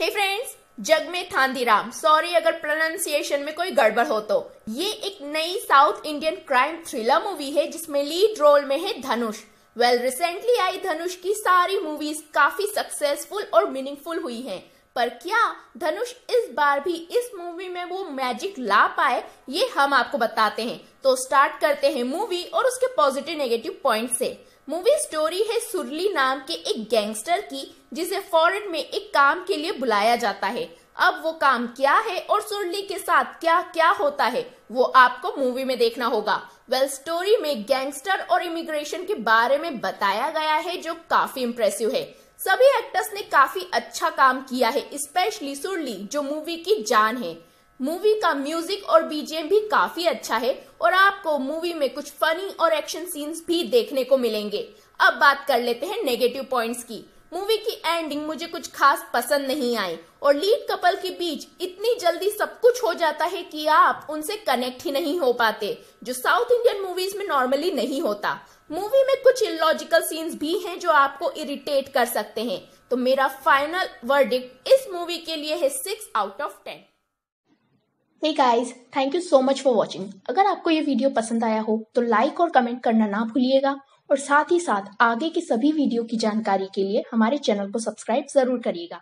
हे friends जग में थांदीराम sorry अगर pronunciation में कोई गड़बड़ हो तो। ये एक नई South Indian crime thriller movie है, जिसमें लीड रोल में है धनुष। वेल रिसेंटली आई धनुष की सारी मूवीज़ काफ़ी सक्सेसफुल और मीनिंगफुल हुई हैं। पर क्या धनुष इस बार भी इस मूवी में वो मैजिक ला पाए ये हम आपको बताते हैं। तो स्टार्ट करते हैं मूवी और उसके पॉजिटिव नेगेटिव पॉइंट से। मूवी स्टोरी है सुरली नाम के एक गैंगस्टर की जिसे फॉरेन में एक काम के लिए बुलाया जाता है। अब वो काम क्या है और सुरली के साथ क्या क्या होता है वो आपको मूवी में देखना होगा। वेल well, स्टोरी में गैंगस्टर और इमिग्रेशन के बारे में बताया गया है जो काफ़ी इम्प्रेसिव है। सभी एक्टर्स ने काफ़ी अच्छा काम किया है स्पेशली सुरली जो मूवी की जान है। मूवी का म्यूज़िक और बीजेम भी काफ़ी अच्छा है और आपको मूवी में कुछ फनी और एक्शन सीन्स भी देखने को मिलेंगे। अब बात कर लेते हैं नेगेटिव पॉइंट्स की। मूवी की एंडिंग मुझे कुछ खास पसंद नहीं आई और लीड कपल के बीच इतनी जल्दी सब कुछ हो जाता है कि आप उनसे कनेक्ट ही नहीं हो पाते, जो साउथ इंडियन मूवीज़ में नॉर्मली नहीं होता। मूवी में कुछ इलॉजिकल सीन्स भी हैं जो आपको इरिटेट कर सकते हैं। तो मेरा फाइनल वर्डिक इस मूवी के लिए है six out of ten hey guys thank you so much for watching अगर आपको ये वीडियो पसंद आया हो तो लाइक और कमेंट करना ना भूलिएगा। और साथ ही साथ आगे की सभी वीडियो की जानकारी के लिए हमारे चैनल को सब्सक्राइब ज़रूर करिएगा।